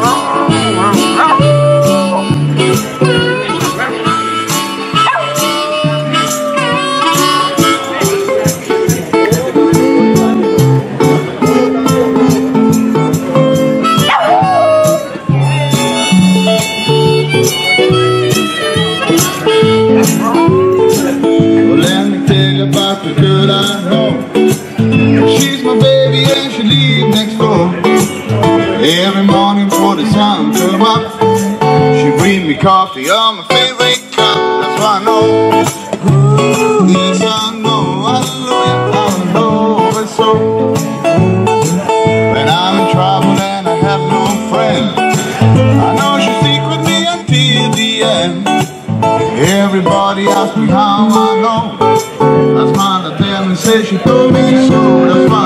wrong, wrong, wrong, wrong. put his time to She bring me coffee on my favorite cup That's why I know. Yes I know Hallelujah I know it's so. When I'm in trouble and I have no friend I know she'll stick with me until the end. Everybody asks me how I know. That's my to tell me say she told me so That's why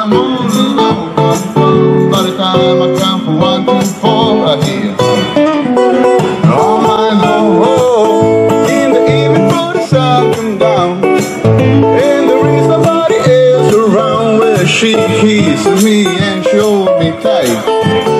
the moon. By the time I count from I hear all my. In the evening, the sun down, and there is nobody else around where she kisses me and shows me tight.